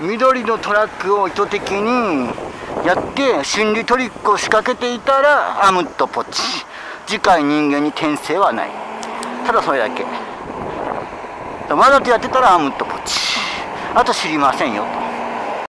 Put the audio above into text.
緑のトラックを意図的にやって心理トリックを仕掛けていたらアムッとポチ。次回人間に転生はない。ただそれだけ。わざとやってたらアムッとポチ。あと知りませんよと。